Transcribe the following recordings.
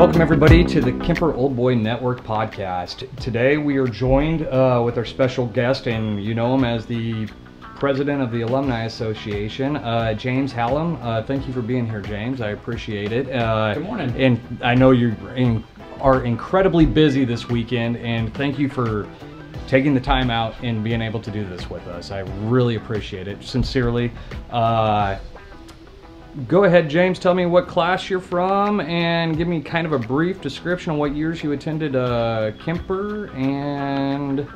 Welcome, everybody, to the Kemper Old Boy Network podcast. Today, we are joined uh, with our special guest, and you know him as the president of the Alumni Association, uh, James Hallam. Uh, thank you for being here, James. I appreciate it. Uh, Good morning. And I know you in, are incredibly busy this weekend, and thank you for taking the time out and being able to do this with us. I really appreciate it, sincerely. Uh, Go ahead, James. Tell me what class you're from and give me kind of a brief description of what years you attended uh, Kemper. And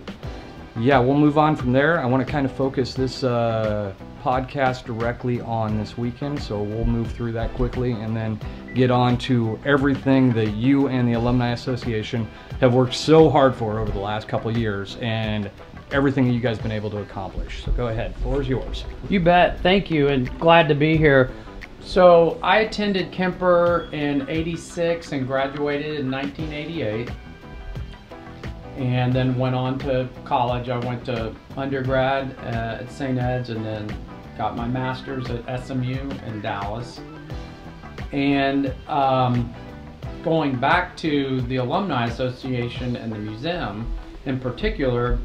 yeah, we'll move on from there. I want to kind of focus this uh, podcast directly on this weekend, so we'll move through that quickly and then get on to everything that you and the Alumni Association have worked so hard for over the last couple years and everything that you guys have been able to accomplish. So go ahead, floor is yours. You bet. Thank you, and glad to be here. So I attended Kemper in '86 and graduated in 1988, and then went on to college. I went to undergrad uh, at St. Ed's, and then got my master's at SMU in Dallas. And um, going back to the Alumni Association and the museum in particular,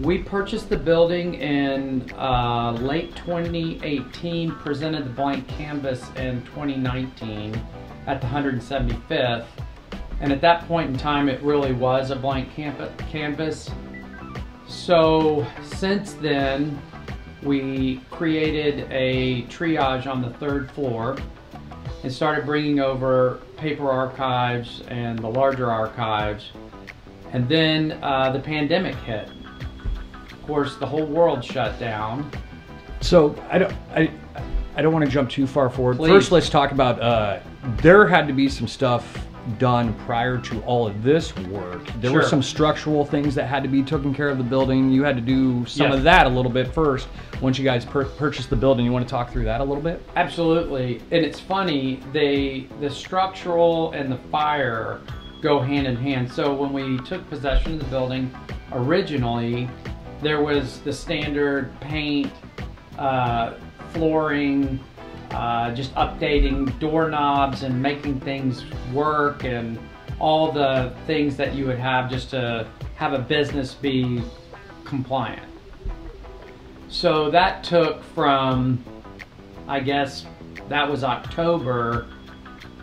we purchased the building in uh, late 2018, presented the blank canvas in 2019 at the 175th. And at that point in time, it really was a blank canvas. So since then, we created a triage on the third floor and started bringing over paper archives and the larger archives. And then uh, the pandemic hit course, the whole world shut down. So I don't, I, I don't want to jump too far forward. Please. First, let's talk about. Uh, there had to be some stuff done prior to all of this work. There were some structural things that had to be taken care of the building. You had to do some Yes. of that a little bit first. Once you guys pur- purchased the building, you want to talk through that a little bit? Absolutely, and it's funny. They the structural and the fire go hand in hand. So when we took possession of the building, originally there was the standard paint, uh, flooring, uh, just updating doorknobs and making things work and all the things that you would have just to have a business be compliant. So that took from, I guess, that was October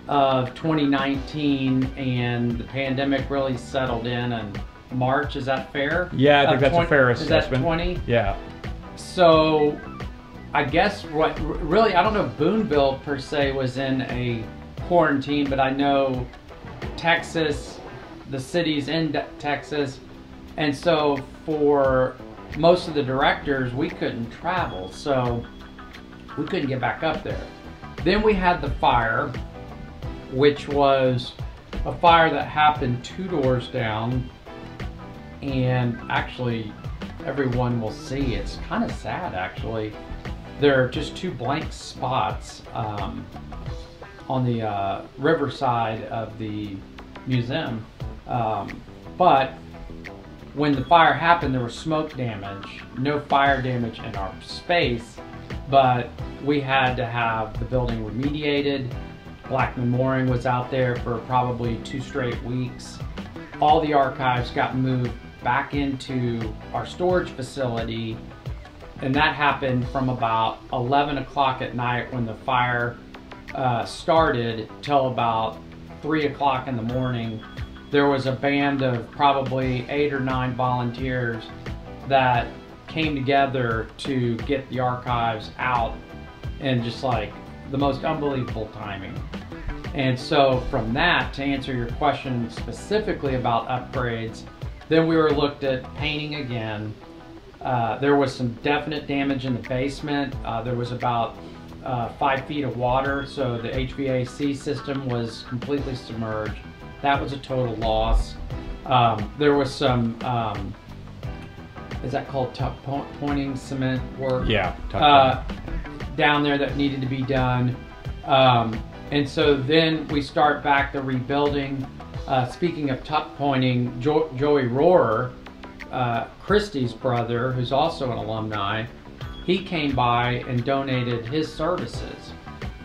of 2019, and the pandemic really settled in in March. Is that fair? Yeah, I uh, think Of that's a 20 fair Is assessment. that 20? Yeah. So, I guess what really I don't know if Boonville per se was in a quarantine, but I know Texas, the cities in Texas, and so for most of the directors, we couldn't travel, so we couldn't get back up there. Then we had the fire, which was a fire that happened two doors down, and actually everyone will see. It's kind of sad, actually. There are just two blank spots um, on the uh, riverside of the museum. Um, but when the fire happened, there was smoke damage, no fire damage in our space, but we had to have the building remediated. Blackmon Mooring was out there for probably two straight weeks. All the archives got moved back into our storage facility, and that happened from about 11 o'clock at night when the fire uh, started till about 3 o'clock in the morning. There was a band of probably eight or nine volunteers that came together to get the archives out and just like the most unbelievable timing. And so from that, to answer your question specifically about upgrades, then we were looked at painting again. Uh, there was some definite damage in the basement. Uh, there was about uh, five feet of water, so the HVAC system was completely submerged. That was a total loss. Um, there was some, um, is that called tuck po- pointing cement work? Yeah. Uh, down there that needed to be done. Um, and so then we start back the rebuilding. Uh, speaking of tuck pointing, jo- Joey Rohrer, uh, Christie's brother, who's also an alumni, he came by and donated his services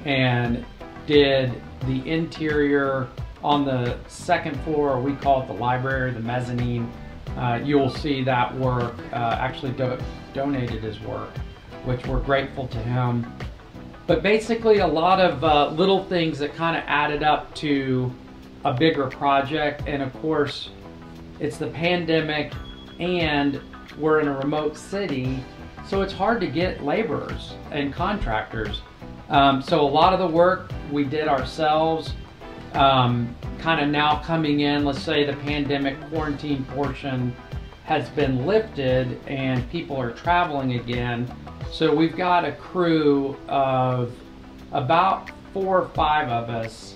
and did the interior on the second floor, we call it the library, the mezzanine. Uh, you'll see that work uh, actually do donated his work, which we're grateful to him. But basically, a lot of uh, little things that kind of added up to a bigger project. And of course, it's the pandemic and we're in a remote city, so it's hard to get laborers and contractors. Um, so a lot of the work we did ourselves, um, kind of now coming in, let's say the pandemic quarantine portion has been lifted and people are traveling again. So we've got a crew of about four or five of us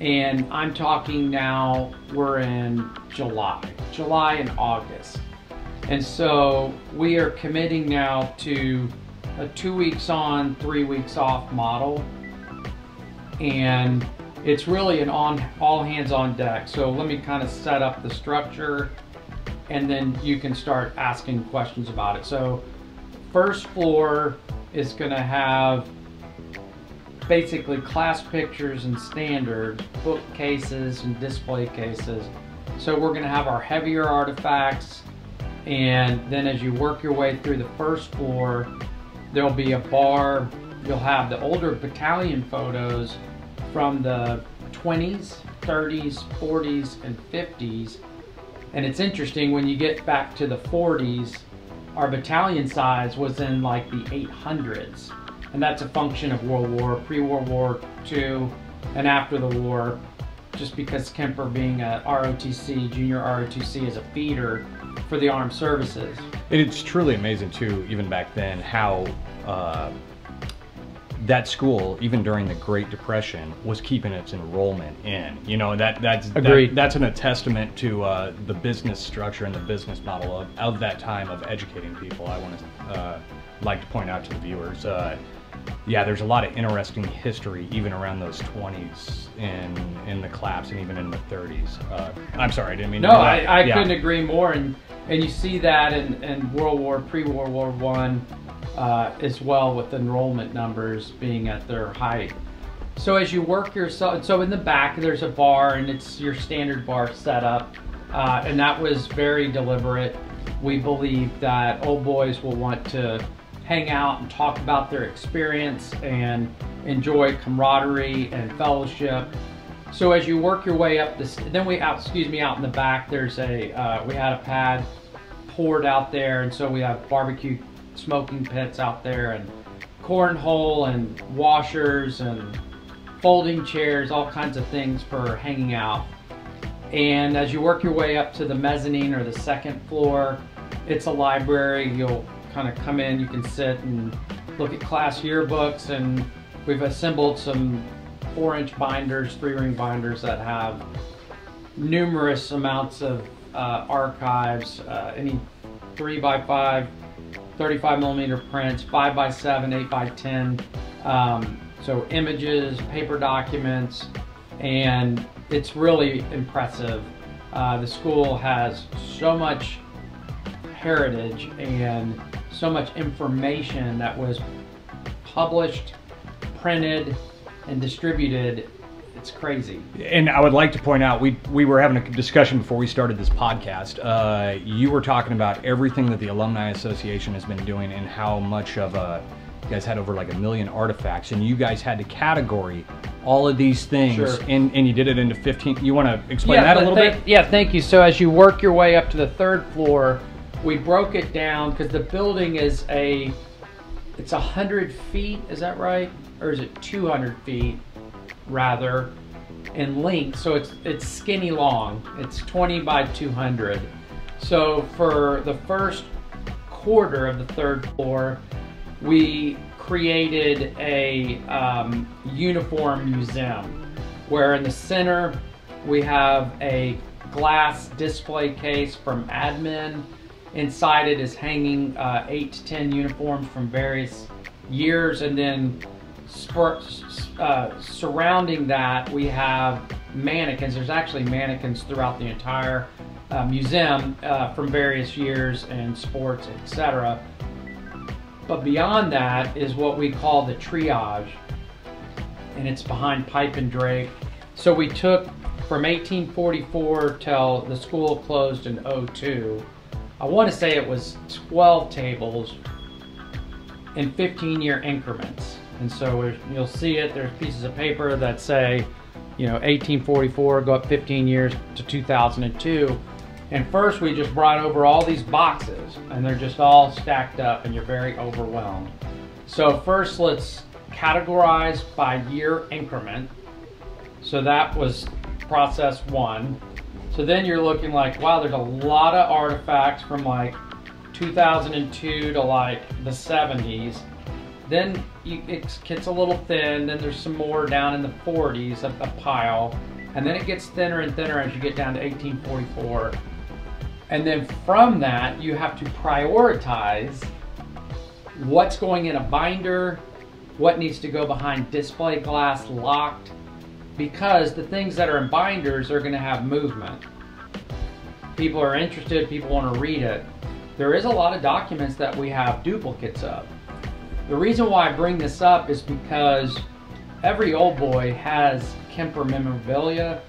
and I'm talking now, we're in July, July and August. And so we are committing now to a two weeks on, three weeks off model. And it's really an on all hands on deck. So let me kind of set up the structure and then you can start asking questions about it. So first floor is gonna have basically class pictures and standard, bookcases and display cases. So we're gonna have our heavier artifacts and then as you work your way through the first floor, there'll be a bar. You'll have the older battalion photos from the 20s, 30s, 40s, and 50s. And it's interesting when you get back to the 40s, our battalion size was in like the 800s and that's a function of World War, pre-World War II, and after the war, just because Kemper being a ROTC, junior ROTC is a feeder for the armed services. It's truly amazing too, even back then, how uh, that school, even during the Great Depression, was keeping its enrollment in. You know that that's Agreed. That, that's an, a testament to uh, the business structure and the business model of, of that time of educating people. I want to uh, like to point out to the viewers. Yeah, there's a lot of interesting history even around those 20s in in the collapse and even in the 30s. Uh, I'm sorry, I didn't mean. No, to I, I yeah. couldn't agree more, and and you see that in, in World War, pre-World War One, uh, as well with enrollment numbers being at their height. So as you work yourself, so in the back there's a bar, and it's your standard bar setup, uh, and that was very deliberate. We believe that old boys will want to hang out and talk about their experience and enjoy camaraderie and fellowship. So as you work your way up this, then we out, excuse me, out in the back, there's a, uh, we had a pad poured out there. And so we have barbecue smoking pits out there and cornhole and washers and folding chairs, all kinds of things for hanging out. And as you work your way up to the mezzanine or the second floor, it's a library. You'll kind of come in, you can sit and look at class yearbooks and we've assembled some four inch binders, three ring binders that have numerous amounts of uh, archives, uh, any three by five, 35 millimeter prints, five by seven, eight by 10. Um, so images, paper documents, and it's really impressive. Uh, the school has so much heritage and so much information that was published, printed, and distributed. It's crazy. And I would like to point out, we we were having a discussion before we started this podcast. Uh, you were talking about everything that the Alumni Association has been doing and how much of a you guys had over like a million artifacts, and you guys had to category all of these things, Sure. and and you did it into 15. You want to explain that a little thank- bit? Yeah, thank you. So as you work your way up to the third floor, we broke it down because the building is a, it's a hundred feet. Is that right? Or is it 200 feet, rather, in length? So it's it's skinny long. It's 20 by 200. So for the first quarter of the third floor, we created a um, uniform museum where in the center we have a glass display case from admin. Inside it is hanging uh, eight to ten uniforms from various years, and then uh, surrounding that we have mannequins. There's actually mannequins throughout the entire uh, museum uh, from various years and sports, etc. But beyond that is what we call the triage. and it's behind Pipe and Drape. So we took from 1844 till the school closed in 02. I want to say it was 12 tables in 15 year increments. And so you'll see it, there's pieces of paper that say, you know, 1844, go up 15 years to 2002. And first we just brought over all these boxes and they're just all stacked up and you're very overwhelmed. So first let's categorize by year increment. So that was process one. So then you're looking like, wow, there's a lot of artifacts from like 2002 to like the 70s. Then you, it gets a little thin, then there's some more down in the 40s, of the pile. And then it gets thinner and thinner as you get down to 1844. And then from that, you have to prioritize what's going in a binder, what needs to go behind display glass locked, because the things that are in binders are going to have movement. People are interested, people want to read it. There is a lot of documents that we have duplicates of. The reason why I bring this up is because every old boy has Kemper memorabilia,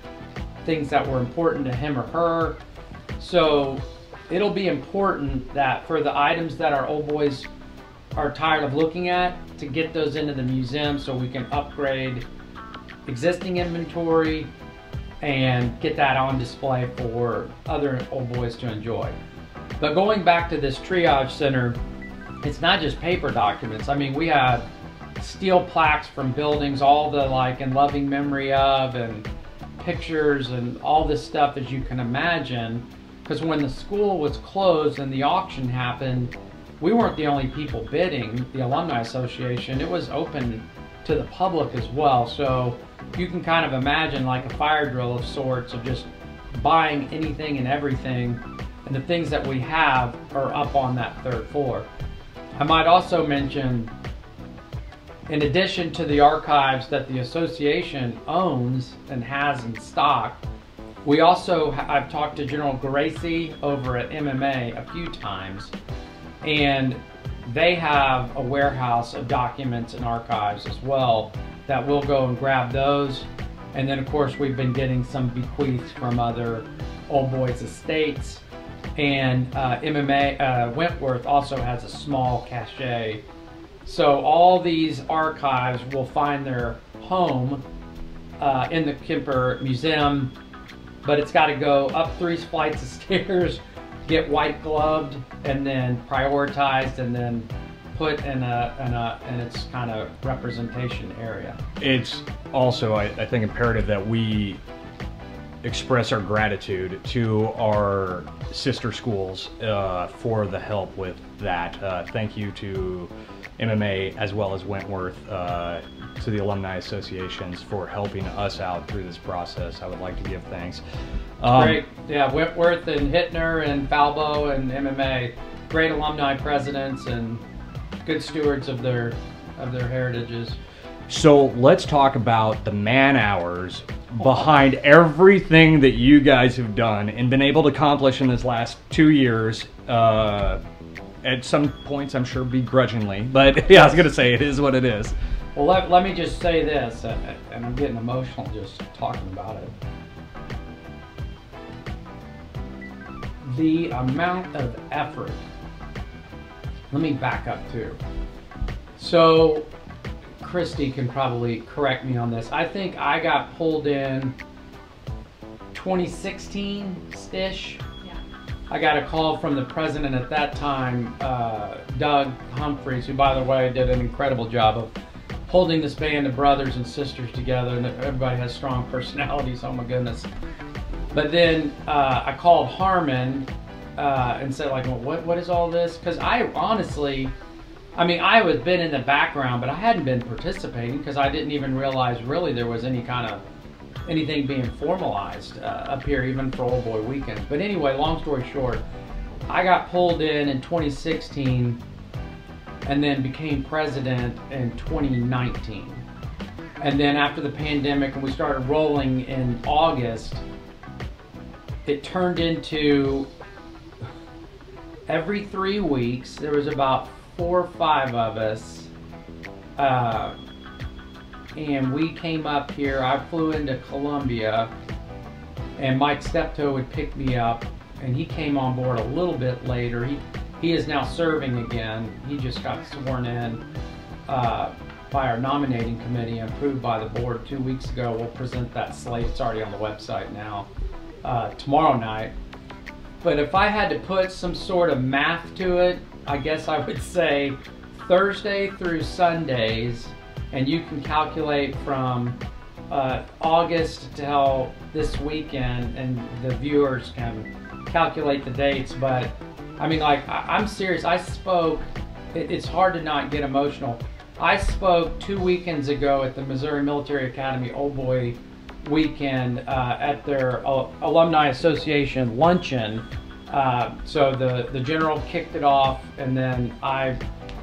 things that were important to him or her. So it'll be important that for the items that our old boys are tired of looking at, to get those into the museum so we can upgrade existing inventory and get that on display for other old boys to enjoy. But going back to this triage center, it's not just paper documents. I mean, we have steel plaques from buildings, all the like in loving memory of, and pictures and all this stuff as you can imagine. Because when the school was closed and the auction happened, we weren't the only people bidding, the Alumni Association. It was open to the public as well. So you can kind of imagine like a fire drill of sorts of just buying anything and everything. And the things that we have are up on that third floor. I might also mention, in addition to the archives that the association owns and has in stock, we also, I've talked to General Geraci over at MMA a few times, and they have a warehouse of documents and archives as well that we'll go and grab those. And then of course we've been getting some bequeaths from other old boys estates. And uh, MMA, uh, Wentworth also has a small cache. So all these archives will find their home uh, in the Kemper Museum, but it's got to go up three flights of stairs, get white gloved, and then prioritized, and then put in a in a in its kind of representation area. It's also, I, I think, imperative that we express our gratitude to our sister schools uh, for the help with that. Uh, thank you to MMA as well as Wentworth, uh, to the alumni associations for helping us out through this process. I would like to give thanks. Um, Great, yeah, Wentworth and Hittner and Falbo and MMA, great alumni presidents and good stewards of their of their heritages. So let's talk about the man hours behind everything that you guys have done and been able to accomplish in this last two years. Uh, at some points, I'm sure begrudgingly, but yeah, I was gonna say it is what it is. Well, let, let me just say this, uh, and I'm getting emotional just talking about it. The amount of effort let me back up too. So, Christy can probably correct me on this. I think I got pulled in 2016 ish. I got a call from the president at that time, uh, Doug Humphreys, who, by the way, did an incredible job of holding this band of brothers and sisters together. And everybody has strong personalities. Oh my goodness. But then uh, I called Harmon uh, and said like, well, what what is all this? Because I honestly, I mean, I was been in the background, but I hadn't been participating because I didn't even realize really there was any kind of anything being formalized uh, up here, even for Old Boy Weekends. But anyway, long story short, I got pulled in in 2016 and then became president in 2019. And then after the pandemic and we started rolling in August, it turned into every three weeks, there was about four or five of us uh, and we came up here. I flew into Columbia, and Mike Steptoe would pick me up, and he came on board a little bit later. He he is now serving again. He just got sworn in uh, by our nominating committee and approved by the board two weeks ago. We'll present that slate. It's already on the website now. Uh, tomorrow night. But if I had to put some sort of math to it, I guess I would say Thursday through Sundays, and you can calculate from uh, August till this weekend, and the viewers can calculate the dates. But I mean, like, I, am serious. I spoke, it, it's hard to not get emotional. I spoke two weekends ago at the Missouri Military Academy Old Boy weekend uh, at their uh, Alumni Association luncheon. Uh, so the, the general kicked it off, and then I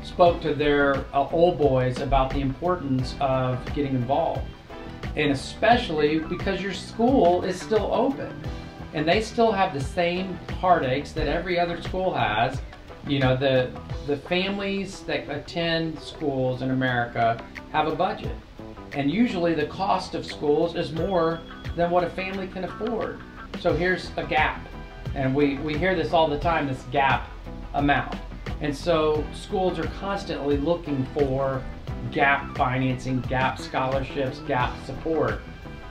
spoke to their uh, old boys about the importance of getting involved. And especially because your school is still open and they still have the same heartaches that every other school has. You know, the the families that attend schools in America have a budget. And usually the cost of schools is more than what a family can afford. So here's a gap. And we, we hear this all the time, this gap amount. And so schools are constantly looking for gap financing, gap scholarships, gap support.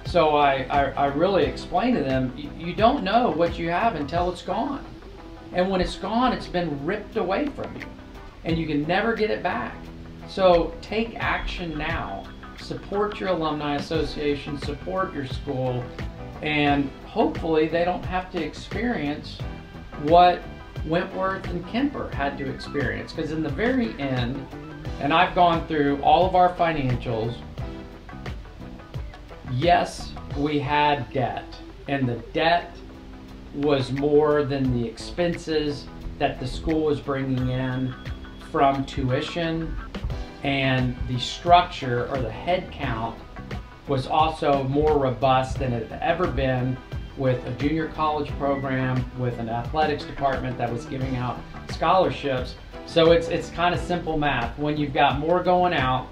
So I, I, I really explain to them, you, you don't know what you have until it's gone. And when it's gone, it's been ripped away from you. And you can never get it back. So take action now. Support your alumni association, support your school, and hopefully they don't have to experience what Wentworth and Kemper had to experience. Because in the very end, and I've gone through all of our financials, yes, we had debt, and the debt was more than the expenses that the school was bringing in from tuition, and the structure or the head count was also more robust than it had ever been with a junior college program, with an athletics department that was giving out scholarships. So it's, it's kind of simple math. When you've got more going out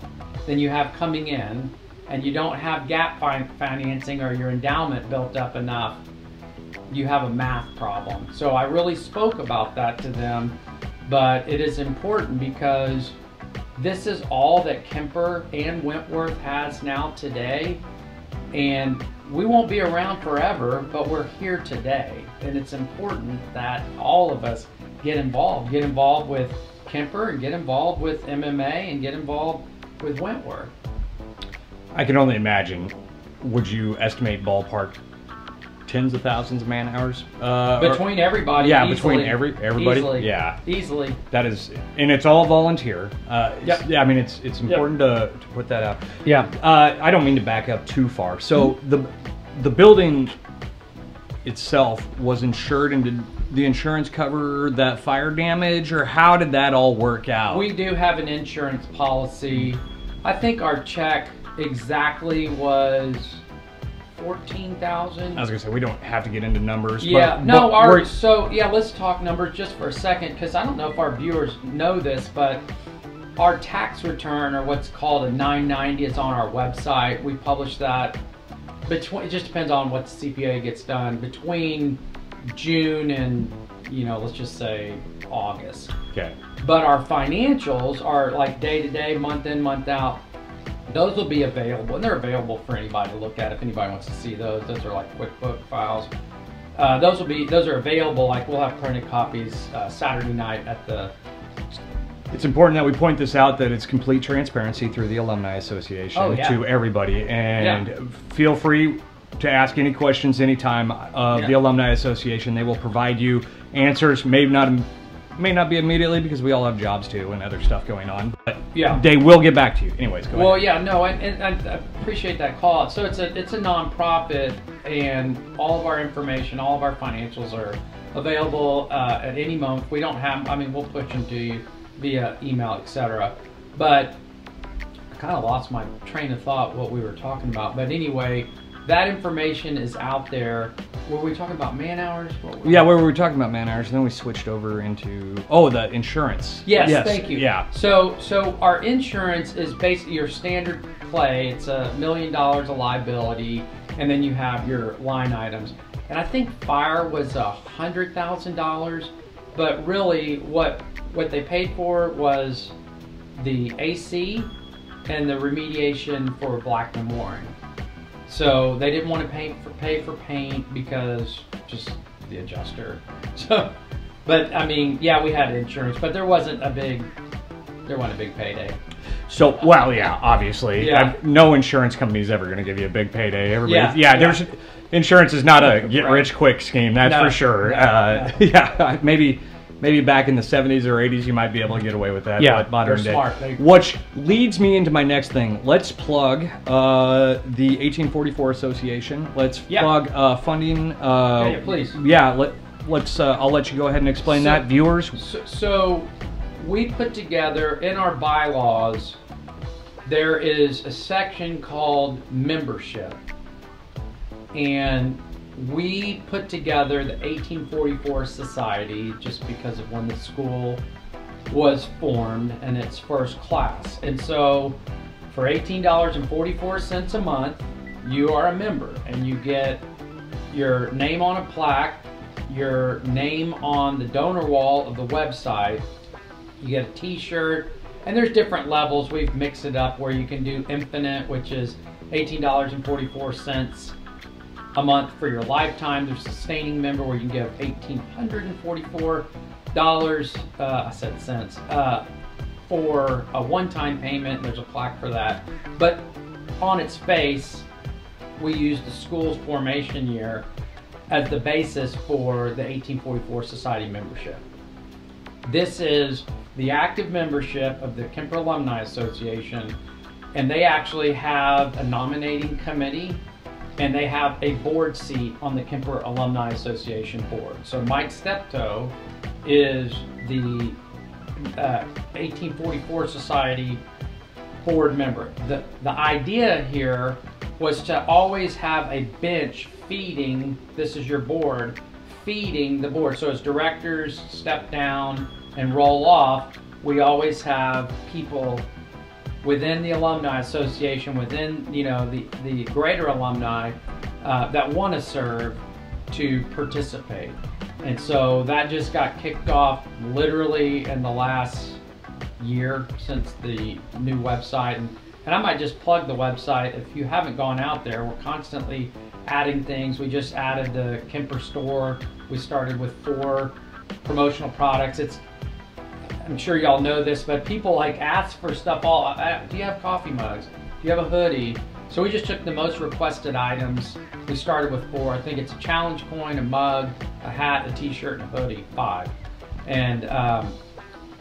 than you have coming in, and you don't have gap financing or your endowment built up enough, you have a math problem. So I really spoke about that to them, but it is important because this is all that Kemper and Wentworth has now today. And we won't be around forever, but we're here today. And it's important that all of us get involved. Get involved with Kemper and get involved with MMA and get involved with Wentworth. I can only imagine. Would you estimate ballpark tens of thousands of man hours uh, between or, everybody? Yeah, easily, between every everybody. Easily, yeah, easily. That is, and it's all volunteer. Uh, yep. Yeah, I mean it's it's important yep. to, to put that out. Yeah. Uh, I don't mean to back up too far. So the the building itself was insured and did the insurance cover that fire damage or how did that all work out? We do have an insurance policy. I think our check exactly was fourteen thousand. I was gonna say we don't have to get into numbers. Yeah, but, no. But our so yeah, let's talk numbers just for a second because I don't know if our viewers know this, but our tax return or what's called a 990 is on our website. We publish that between. It just depends on what the CPA gets done between June and you know let's just say August. Okay. But our financials are like day to day, month in, month out those will be available, and they're available for anybody to look at if anybody wants to see those. Those are like QuickBook files. Uh, those will be those are available. Like we'll have printed copies uh, Saturday night at the. It's important that we point this out that it's complete transparency through the Alumni Association oh, yeah. to everybody, and yeah. feel free to ask any questions anytime of yeah. the Alumni Association. They will provide you answers, maybe not may not be immediately because we all have jobs too and other stuff going on. But yeah, they will get back to you. Anyways, go well, ahead. yeah, no, and, and, I appreciate that call. So it's a it's a nonprofit, and all of our information, all of our financials are available uh, at any moment. We don't have. I mean, we'll push them to you via email, etc. But I kind of lost my train of thought what we were talking about. But anyway, that information is out there. Were we talking about man hours? yeah, where were we talking about man hours? And then we switched over into oh, the insurance. Yes, yes, thank you. Yeah. So, so our insurance is basically your standard play. It's a million dollars of liability, and then you have your line items. And I think fire was a hundred thousand dollars, but really what what they paid for was the AC and the remediation for Blackmon Mooring. So they didn't want to pay for pay for paint because just the adjuster. So, but I mean, yeah, we had insurance, but there wasn't a big there wasn't a big payday. So, well, yeah, obviously, Yeah. No insurance company is ever going to give you a big payday. Everybody, Yeah, yeah, yeah. there's insurance is not a get rich quick scheme, that's No, for sure. no, uh, yeah, maybe maybe back in the 70s or 80s you might be able to get away with that. Yeah, but modern day. smart. They- Which leads me into my next thing. Let's plug uh, the 1844 Association. Let's Yeah. plug uh, funding. Uh, Yeah, yeah, please. Yeah, let, let's. Uh, I'll let you go ahead and explain So- that, viewers. So, so we put together in our bylaws, there is a section called membership. And we put together the 1844 Society just because of when the school was formed and its first class. And so for $18.44 a month, you are a member and you get your name on a plaque, your name on the donor wall of the website. You get a t-shirt, and there's different levels. We've mixed it up where you can do infinite, which is $18.44 a month for your lifetime. There's a sustaining member where you can give $1,844, uh, I said cents, uh, for a one-time payment. There's a plaque for that. But on its face, we use the school's formation year as the basis for the 1844 Society membership. This is the active membership of the Kemper Alumni Association, and they actually have a nominating committee and they have a board seat on the Kemper Alumni Association board. So Mike Steptoe is the uh, 1844 Society board member. The, the idea here was to always have a bench feeding, this is your board, feeding the board. So as directors step down and roll off, we always have people within the alumni association, within you know the the greater alumni uh, that want to serve to participate. And so that just got kicked off literally in the last year since the new website. And, and I might just plug the website. If you haven't gone out there, we're constantly adding things. We just added the Kemper store. We started with four promotional products. It's I'm sure y'all know this, but people like ask for stuff all. Uh, do you have coffee mugs? Do you have a hoodie? So we just took the most requested items. We started with four. I think it's a challenge coin, a mug, a hat, a t-shirt, and a hoodie. Five, and um,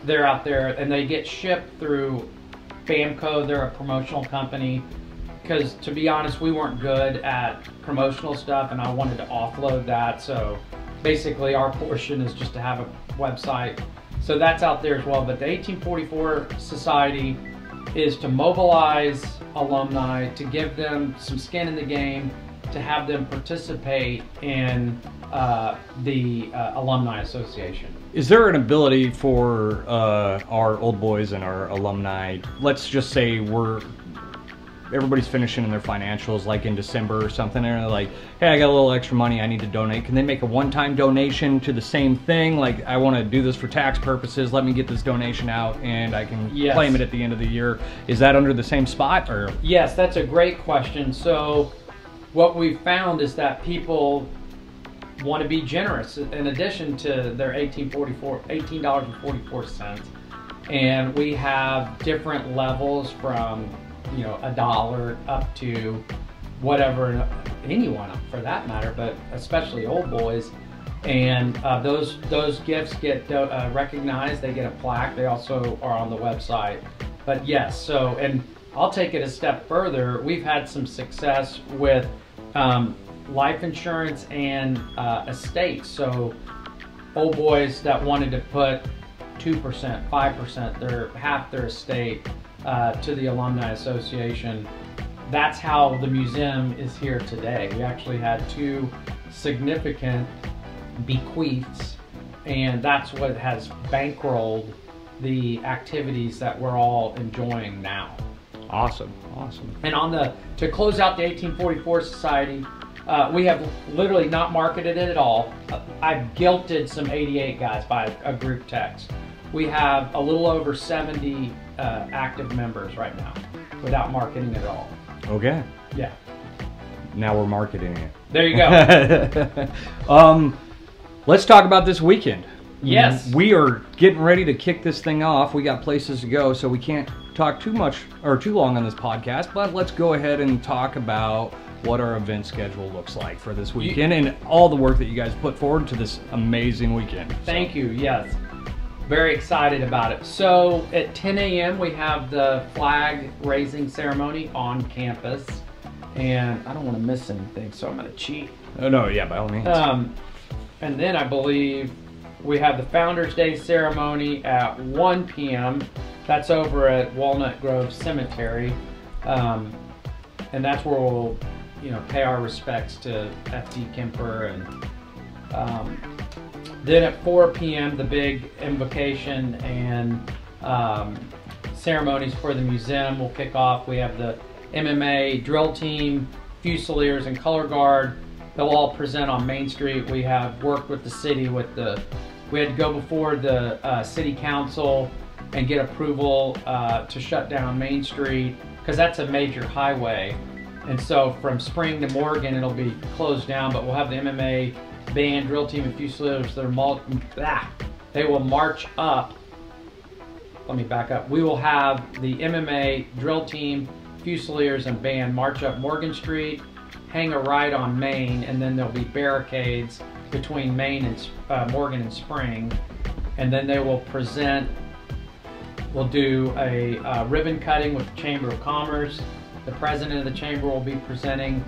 they're out there, and they get shipped through Famco. They're a promotional company. Because to be honest, we weren't good at promotional stuff, and I wanted to offload that. So basically, our portion is just to have a website. So that's out there as well. But the 1844 Society is to mobilize alumni, to give them some skin in the game, to have them participate in uh, the uh, Alumni Association. Is there an ability for uh, our old boys and our alumni? Let's just say we're everybody's finishing in their financials, like in December or something, and they're like, "Hey, I got a little extra money. I need to donate." Can they make a one-time donation to the same thing? Like, I want to do this for tax purposes. Let me get this donation out, and I can Yes. claim it at the end of the year. Is that under the same spot, or Yes, that's a great question. So, what we've found is that people want to be generous in addition to their 1844 $18.44 and we have different levels from you know a dollar up to whatever anyone for that matter but especially old boys. And uh, those those gifts get uh, recognized they get a plaque they also are on the website. But yes so and i'll take it a step further. We've had some success with um, life insurance and uh, estates. So old boys that wanted to put 2%, 5%, their half their estate uh, to the Alumni Association. That's how the museum is here today. We actually had two significant bequeaths, and that's what has bankrolled the activities that we're all enjoying now. Awesome, awesome. And on the to close out the 1844 Society, uh, we have literally not marketed it at all. I've guilted some 88 guys by a group text. We have a little over 70 uh, active members right now, without marketing at all. Okay. Yeah. Now we're marketing it. There you go. um, let's talk about this weekend. Yes. We are getting ready to kick this thing off. We got places to go, so we can't talk too much or too long on this podcast, but let's go ahead and talk about what our event schedule looks like for this weekend and all the work that you guys put forward to this amazing weekend. Thank you. Yes. Very excited about it. So at 10 a.m., we have the flag raising ceremony on campus. And I don't want to miss anything, so I'm going to cheat. Oh, no, yeah, by all means. Um, and then I believe we have the Founders Day ceremony at 1 p.m. That's over at Walnut Grove Cemetery. Um, and that's where we'll, you know, pay our respects to F.D. Kemper. And um, then at 4 p.m., the big invocation and um, ceremonies for the museum will kick off. We have the MMA drill team, Fusiliers, and Color Guard. They'll all present on Main Street. We have worked with the city with the, we had to go before the uh, city council and get approval uh, to shut down Main Street because that's a major highway. And so from Spring to Morgan, it'll be closed down, but we'll have the MMA band, drill team, and Fusiliers that are mul- ah, they will march up. Let me back up. We will have the MMA drill team, Fusiliers, and band march up Morgan Street, hang a right on Main, and then there'll be barricades between Main and uh, Morgan and Spring, and then they will present. We'll do a uh, ribbon cutting with the Chamber of Commerce. The president of the chamber will be presenting.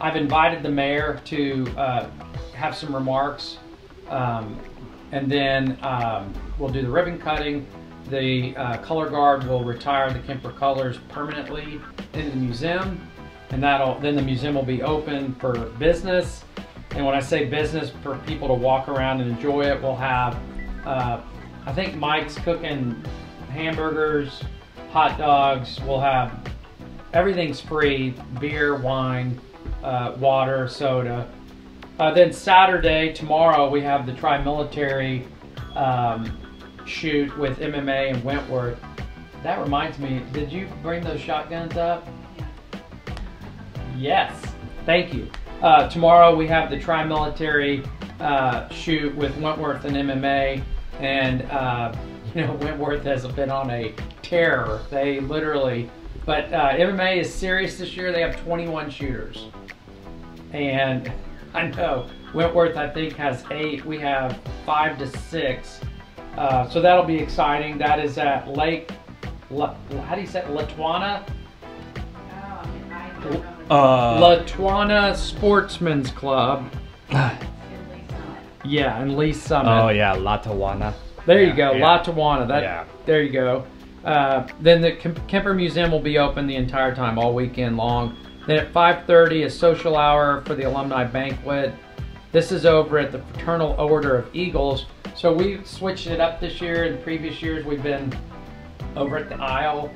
I've invited the mayor to uh, have some remarks, um, and then um, we'll do the ribbon cutting. The uh, color guard will retire the Kemper colors permanently in the museum, and that'll then the museum will be open for business. And when I say business, for people to walk around and enjoy it, we'll have. Uh, I think Mike's cooking hamburgers, hot dogs. We'll have everything's free: beer, wine, uh, water, soda. Uh, then Saturday, tomorrow, we have the tri-military um, shoot with MMA and Wentworth. That reminds me, did you bring those shotguns up? Yes. Thank you. Uh, tomorrow we have the tri-military uh, shoot with Wentworth and MMA, and uh, you know Wentworth has been on a tear. They literally, but uh, MMA is serious this year. They have 21 shooters, and I know Wentworth I think has eight. We have five to six. Uh, so that'll be exciting. That is at Lake. La, how do you say it? Latuana? Uh, Latuana Sportsman's Club. Yeah, and Lee Summit. oh, yeah, Lotawana. There you go, yeah. Lotawana. That. Yeah. There you go. Uh, then the Kemper Museum will be open the entire time, all weekend long. Then at 5:30, a social hour for the alumni banquet. This is over at the Fraternal Order of Eagles. So we've switched it up this year. In previous years, we've been over at the Isle.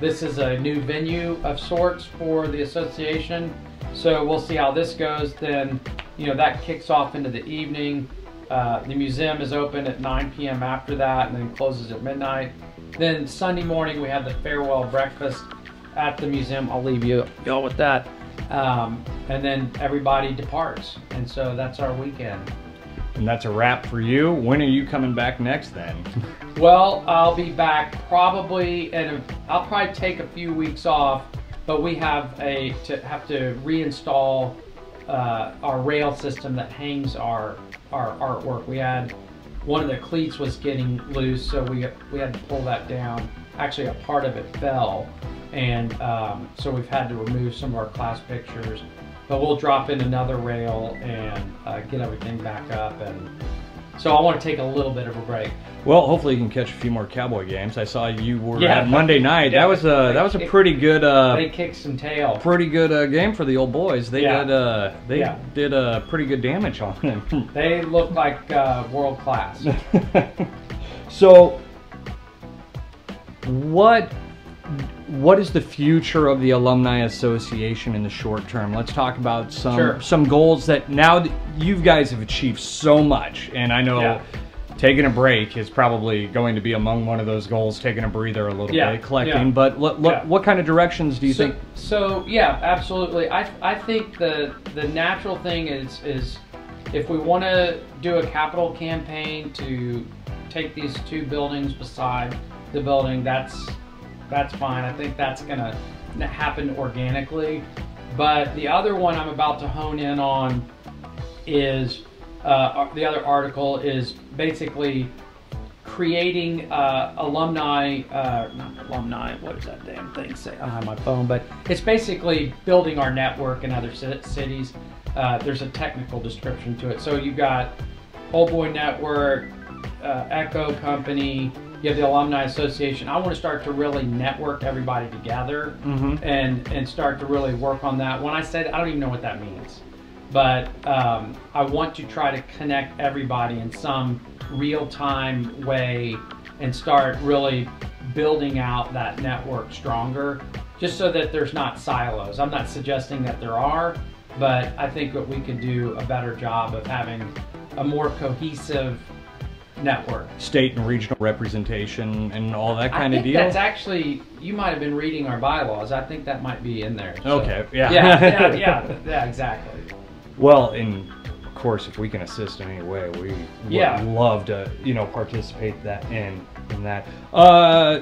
This is a new venue of sorts for the association. So we'll see how this goes. Then, you know, that kicks off into the evening. Uh, the museum is open at 9 p.m. after that and then closes at midnight. Then Sunday morning, we have the farewell breakfast at the museum. I'll leave you y'all with that. Um, and then everybody departs. And so that's our weekend. And that's a wrap for you. When are you coming back next then? Well, I'll be back probably, and I'll probably take a few weeks off. But we have a to have to reinstall uh, our rail system that hangs our our artwork. We had one of the cleats was getting loose, so we we had to pull that down. Actually, a part of it fell, and um, so we've had to remove some of our class pictures. But we'll drop in another rail and uh, get everything back up. And so I want to take a little bit of a break. Well, hopefully you can catch a few more Cowboy games. I saw you were Yeah. at Monday night. Yeah. That was a that was a pretty good uh, They kicked some tail. pretty good uh, game for the old boys. They Yeah. did uh, they Yeah. did uh, pretty good damage on them. They look like uh, world class. so, what what is the future of the alumni association in the short term? Let's talk about some Sure. some goals that now that you guys have achieved so much, and I know Yeah. taking a break is probably going to be among one of those goals. Taking a breather a little Yeah, bit, collecting. yeah. But lo- lo- Yeah. what kind of directions do you so, think? So yeah, absolutely. I I think the the natural thing is is if we want to do a capital campaign to take these two buildings beside the building, that's that's fine. I think that's gonna happen organically. But the other one I'm about to hone in on is uh, the other article is basically creating uh, alumni, uh, not alumni, what does that damn thing say? I have my phone, but it's basically building our network in other cities. Uh, there's a technical description to it. So you've got Old Boy Network, uh, Echo Company, you have the Alumni Association. I want to start to really network everybody together Mhm. and and start to really work on that. When I said I don't even know what that means, but um, I want to try to connect everybody in some real time way and start really building out that network stronger, just so that there's not silos. I'm not suggesting that there are, but I think that we could do a better job of having a more cohesive network. State and regional representation and all that kind of deal. that's actually you might have been reading our bylaws. I think that might be in there. so- Okay, yeah. yeah, yeah, yeah, yeah, exactly. Well, and of course, if we can assist in any way, we would Yeah. love to, you know, participate that in in that. Uh,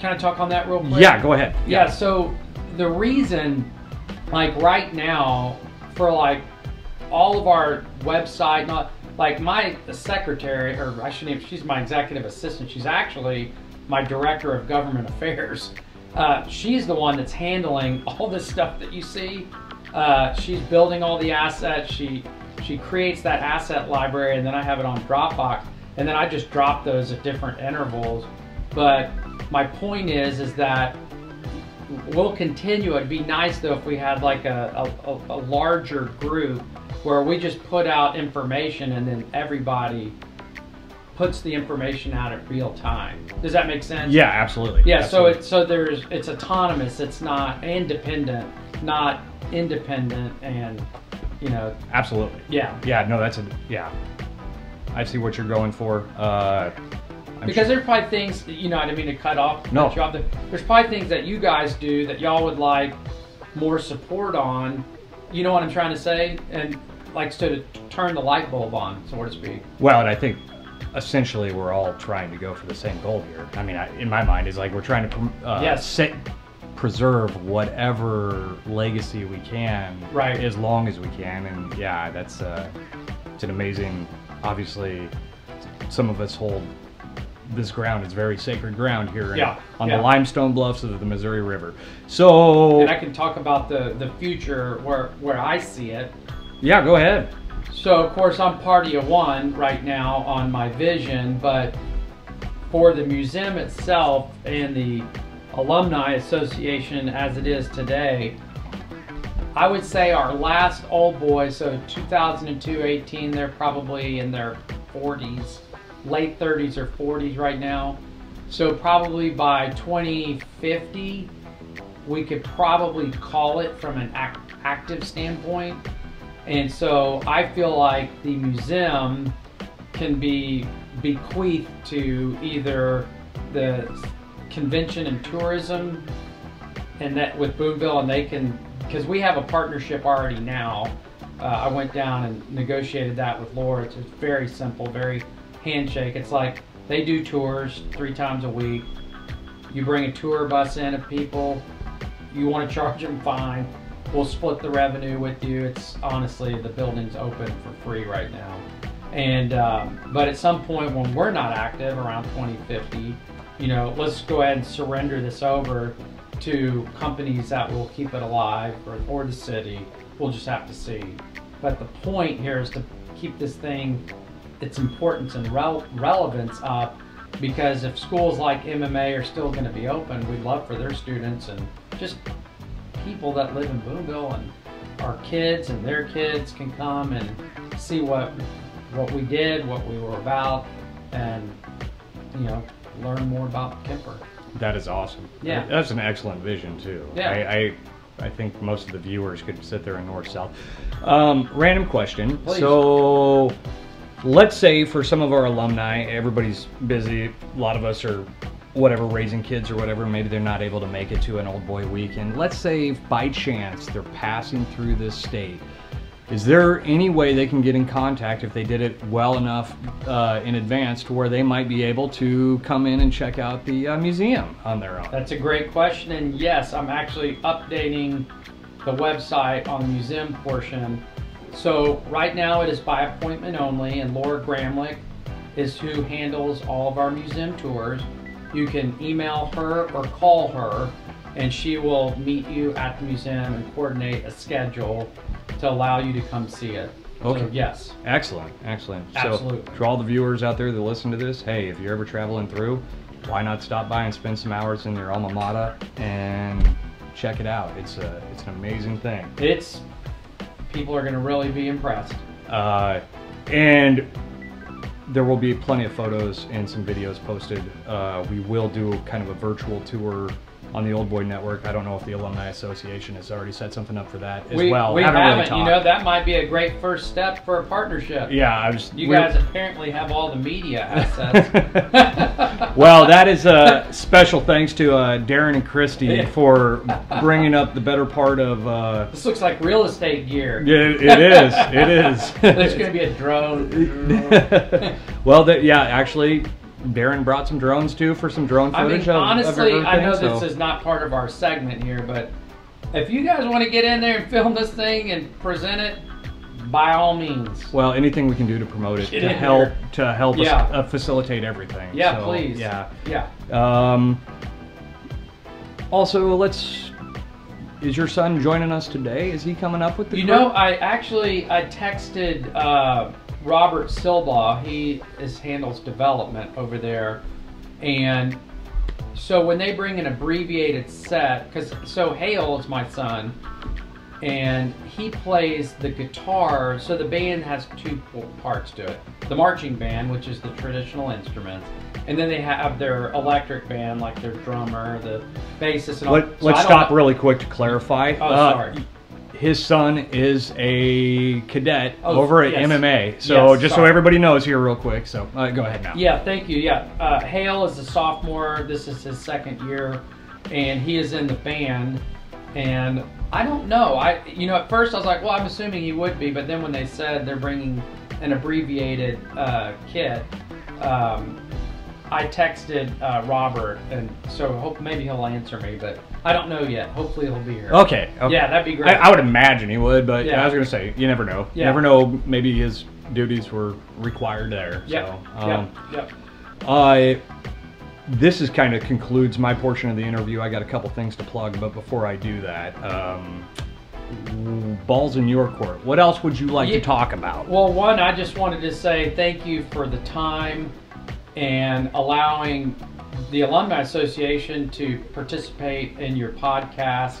Can I talk on that real quick? yeah, go ahead. Yeah, so the reason, like right now, for like all of our website, not like my secretary, or I shouldn't, even- she's my executive assistant. She's actually my director of government affairs. Uh, she's the one that's handling all this stuff that you see. Uh, she's building all the assets. She she creates that asset library, and then I have it on Dropbox, and then I just drop those at different intervals. But my point is, is that we'll continue. It'd be nice though if we had like a, a, a- a larger group where we just put out information and then everybody puts the information out at real time. Does that make sense? Yeah, absolutely. Yeah. So Absolutely. it's so there's it's autonomous. It's not independent, not independent, and you know absolutely. yeah. Yeah, no, that's a yeah. I see what you're going for. Uh, I'm Because sure- there's probably things you know. I didn't mean to cut off. No. cut off there. There's probably things that you guys do that y'all would like more support on. You know what I'm trying to say? And likes to turn the light bulb on, so to speak. well, and I think essentially we're all trying to go for the same goal here. I mean, I, in my mind, is like we're trying to uh, Yes. set, preserve whatever legacy we can, Right. as long as we can. And yeah, that's uh, it's an amazing. Obviously, some of us hold this ground is very sacred ground here in- Yeah, on yeah. the limestone bluffs of the Missouri River. So And I can talk about the the future where where I see it. Yeah, go ahead. So of course I'm party of one right now on my vision, but for the museum itself and the alumni association as it is today, I would say our last old boys, so 2002, 18, they're probably in their 40s, late 30s or 40s right now. So probably by 2050, we could probably call it from an act- active standpoint. And so I feel like the museum can be bequeathed to either the convention and tourism and that with Boonville and they can because we have a partnership already now. Uh, I went down and negotiated that with Laura. It's it's very simple, very handshake. It's like they do tours three times a week. You bring a tour bus in of people. You want to charge them fine. We'll split the revenue with you. It's honestly the building's open for free right now. And um, but at some point when we're not active around 2050, you know, let's go ahead and surrender this over to companies that will keep it alive or, or the city. We'll just have to see. But the point here is to keep this thing, its importance and rel- relevance up because if schools like MMA are still going to be open, we'd love for their students and just people that live in Boonville and our kids and their kids can come and see what what we did, what we were about, and you know learn more about Kemper. That is awesome. Yeah. That's an excellent vision too. Yeah. I, I, I think most of the viewers could sit there in north south. Um, random question. Please. So, let's say for some of our alumni, everybody's busy. A lot of us are whatever raising kids or whatever. Maybe they're not able to make it to an old boy weekend. Let's say by chance they're passing through this state. Is there any way they can get in contact if they did it well enough uh, in advance to where they might be able to come in and check out the uh, museum on their own? That's a great question, and yes, I'm actually updating the website on the museum portion. So right now it is by appointment only, and Laura Gramlich is who handles all of our museum tours. You can email her or call her, and she will meet you at the museum and coordinate a schedule to allow you to come see it. Okay. So yes. Excellent, excellent. Absolutely. So, for all the viewers out there that listen to this, hey, if you're ever traveling through, why not stop by and spend some hours in their alma mater and check it out? It's a, it's an amazing thing. It's people are going to really be impressed. Uh, and there will be plenty of photos and some videos posted. Uh, we will do kind of a virtual tour on the Old Boy Network. I don't know if the Alumni Association has already set something up for that as we, well. We Haven't haven't. really you know, that might be a great first step for a partnership. Yeah, I was. You guys apparently have all the media assets. well, that is a special thanks to uh, Darren and Christy Yeah. for bringing up the better part of. Uh, this looks like real estate gear. yeah, it is. It is. There's going to be a drone. well, that yeah, actually, Darren brought some drones too for some drone footage. I mean, of, honestly, of I know this so- is not part of our segment here, but if you guys want to get in there and film this thing and present it, by all means. Well, anything we can do to promote it to help there. to help us uh, facilitate everything. Yeah, So, please. Yeah. Yeah. Um, also, let's. Is your son joining us today? Is he coming up with the? You crew? know, I actually I texted uh, Robert Silbaugh. He is handles development over there, and so when they bring an abbreviated set, because so Hale is my son, and he plays the guitar. So the band has two parts to it: the marching band, which is the traditional instruments, and then they have their electric band, like their drummer, the bassist, and all. Let, so let's stop know- really quick to clarify. Oh, Uh, sorry. His son is a cadet Oh, over at yes. MMA. So Yes, just so everybody knows here, real quick. So uh, go ahead now. Yeah, thank you. Yeah, uh, Hale is a sophomore. This is his second year, and he is in the band. And I don't know. I, you know, at first I was like, well, I'm assuming he would be, but then when they said they're bringing an abbreviated uh, kit, um, I texted uh, Robert, and so hope maybe he'll answer me, but I don't know yet. Hopefully he'll be here. Okay. okay. Yeah, that'd be great. I, I would imagine he would, but Yeah. I was gonna say you never know. You never know. Maybe his duties were required there. Yep. So, um, yep. Yep. I this is kind of concludes my portion of the interview. I got a couple things to plug, but before I do that, um, balls in your court. What else would you like Yeah. to talk about? Well, one, I just wanted to say thank you for the time and allowing the Alumni Association to participate in your podcast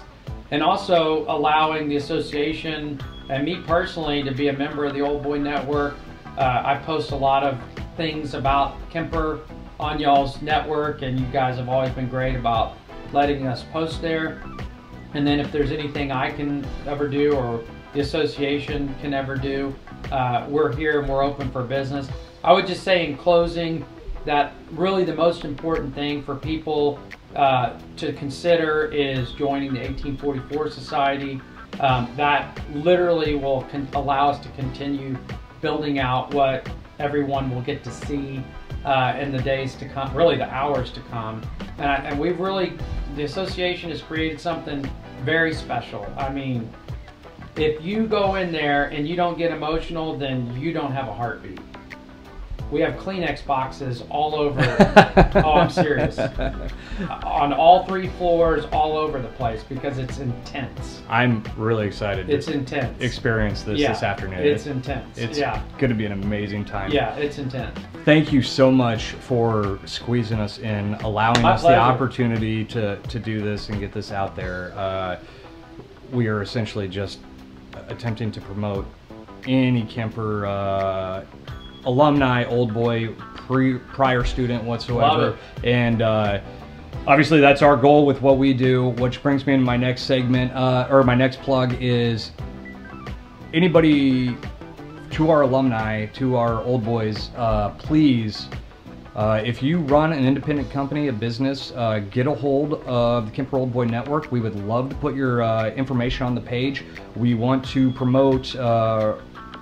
and also allowing the association and me personally to be a member of the Old Boy Network. Uh, I post a lot of things about Kemper on y'all's network, and you guys have always been great about letting us post there. And then if there's anything I can ever do or the association can ever do, uh, we're here and we're open for business. I would just say in closing that really the most important thing for people uh, to consider is joining the 1844 Society. Um, that literally will allow us to continue building out what everyone will get to see uh, in the days to come, really the hours to come. And, I, and we've really, the association has created something very special. I mean, if you go in there and you don't get emotional, then you don't have a heartbeat. We have Kleenex boxes all over. oh, I'm serious. On all three floors, all over the place because it's intense. I'm really excited It's to intense. experience this yeah, this afternoon. It's It- intense. it's yeah, going to be an amazing time. yeah, it's intense. Thank you so much for squeezing us in, allowing My us pleasure. the opportunity to, to do this and get this out there. Uh, we are essentially just attempting to promote any Kemper uh, alumni, old boy, pre, prior student whatsoever. And uh, obviously that's our goal with what we do. Which brings me into my next segment uh, or my next plug is anybody to our alumni to our old boys uh, please uh, if you run an independent company a business uh, get a hold of the kemper old boy network. We would love to put your uh, information on the page. We want to promote uh,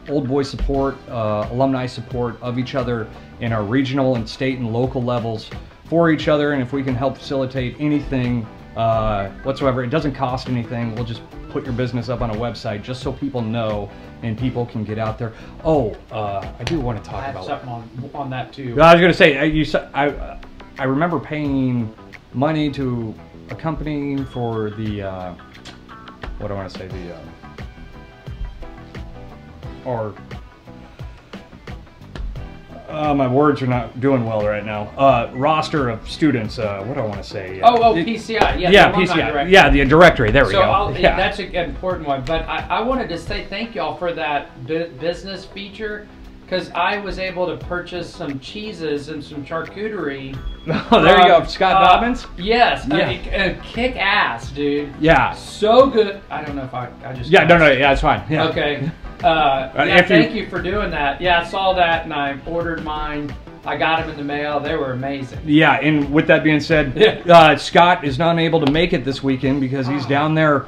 old boy support uh, alumni support of each other in our regional and state and local levels for each other and if we can help facilitate anything uh, whatsoever it doesn't cost anything we'll just put your business up on a website just so people know and people can get out there oh uh, i do want to talk I have about something on, on that too. I was gonna say you, I- you. I I remember paying money to a company for the uh, what do I want to say the uh, or uh, my words are not doing well right now. Uh, roster of students. Uh, what do I want to say? Oh, oh, PCI. Yeah, yeah, PCI. directory. Yeah, the directory. There we So go. I'll, yeah. that's an important one. But I, I wanted to say thank y'all for that bu- business feature because I was able to purchase some cheeses and some charcuterie. oh, there you go, Scott uh, Dobbins. Yes, Yeah. a, a kick ass, dude. Yeah. So good. I don't know if I, I just. Yeah. No. No. Yeah. It's fine. Yeah. Okay. Uh, Right, yeah, after you- thank you for doing that. Yeah, I saw that and I ordered mine. I got them in the mail. They were amazing. Yeah, and with that being said, Yeah. uh, Scott is not able to make it this weekend because he's Oh. down there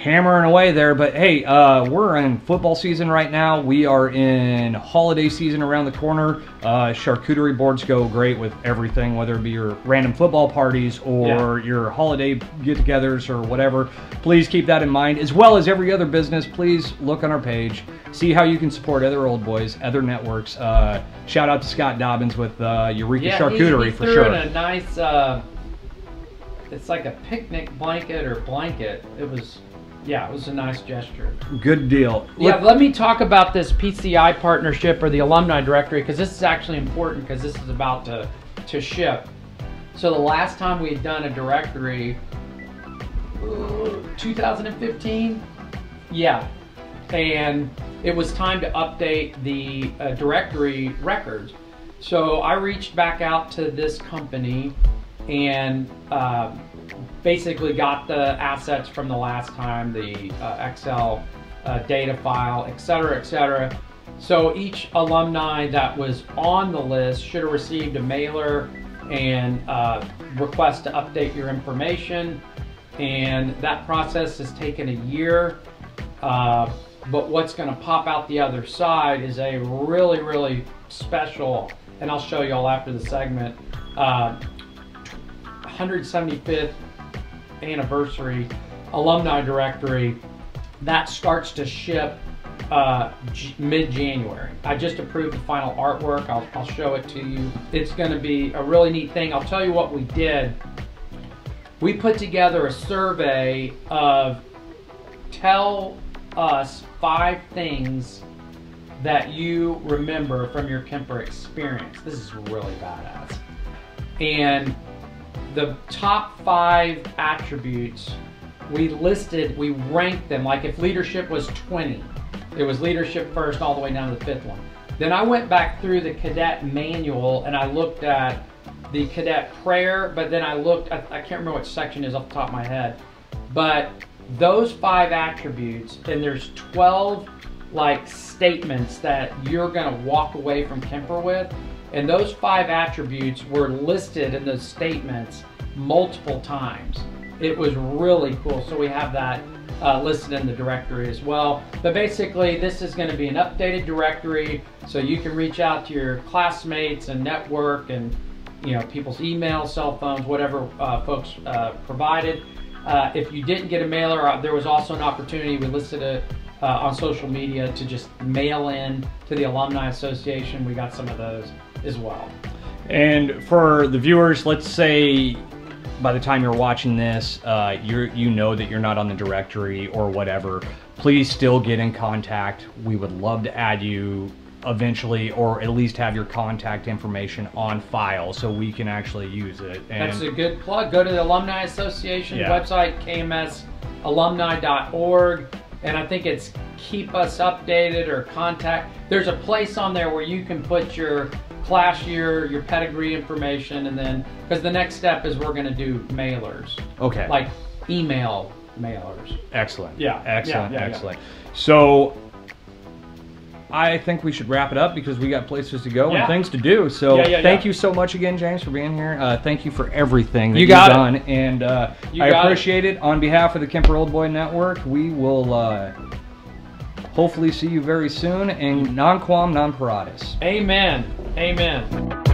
hammering away there. But hey, uh, we're in football season right now. We are in holiday season around the corner. Uh, charcuterie boards go great with everything, whether it be your random football parties or your holiday get-togethers or whatever. Please keep that in mind, as well as every other business. Please look on our page, see how you can support other old boys, other networks. Uh, shout out to Scott Dobbins with uh, Eureka yeah, Charcuterie he, he for sure. in a nice. Uh, it's like a picnic blanket or blanket. It was, yeah, it was a nice gesture. Good deal. Yeah, Look- let me talk about this PCI partnership or the alumni directory because this is actually important because this is about to to ship. So the last time we had done a directory, uh, 2015, yeah, and it was time to update the uh, directory records. So I reached back out to this company and uh, basically got the assets from the last time, the uh, Excel uh, data file, et cetera, et cetera. So each alumni that was on the list should have received a mailer and uh, request to update your information. And that process has taken a year. Uh, but what's gonna pop out the other side is a really, really special, and I'll show you all after the segment, uh, 175th anniversary alumni directory that starts to ship uh, mid-January. I just approved the final artwork. I'll, I'll show it to you. It's going to be a really neat thing. I'll tell you what we did. We put together a survey of tell us five things that you remember from your Kemper experience. This is really badass. And the top five attributes we listed, we ranked them. Like if leadership was 20, it was leadership first all the way down to the fifth one. Then I went back through the cadet manual and I looked at the cadet prayer, but then I looked, I, I can't remember what section is off the top of my head, but those five attributes, and there's 12 like statements that you're gonna walk away from Kemper with, and those five attributes were listed in those statements multiple times. It was really cool. So we have that uh, listed in the directory as well. But basically, this is going to be an updated directory, so you can reach out to your classmates and network, and you know people's emails, cell phones, whatever uh, folks uh, provided. Uh, if you didn't get a mailer, uh, there was also an opportunity. We listed it uh, on social media to just mail in to the Alumni Association. We got some of those as well. And for the viewers, let's say by the time you're watching this, uh, you you know that you're not on the directory or whatever. Please still get in contact. We would love to add you eventually, or at least have your contact information on file so we can actually use it. And That's a good plug. Go to the Alumni Association Yeah. website, kmsalumni.org, and I think it's keep us updated or contact. There's a place on there where you can put your class year, your pedigree information, and then because the next step is we're going to do mailers, Okay. like email mailers. Excellent. Yeah, Excellent. yeah, yeah, yeah. excellent. So I think we should wrap it up because we got places to go Yeah. and things to do. So Yeah, yeah, thank yeah. you so much again, James, for being here. Uh, thank you for everything that You have got it. done, and uh, You I got it. appreciate it. On behalf of the Kemper Old Boy Network, we will uh, hopefully see you very soon. And nunquam, non paratus. Amen. Amen.